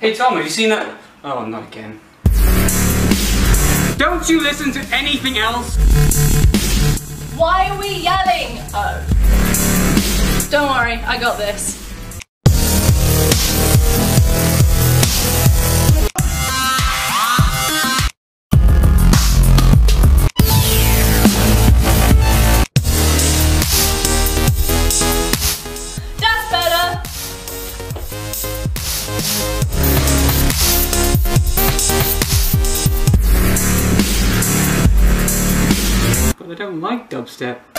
Hey Tom, have you seen that? Oh, not again. Don't you listen to anything else? Why are we yelling? Oh. Don't worry, I got this. But I don't like dubstep.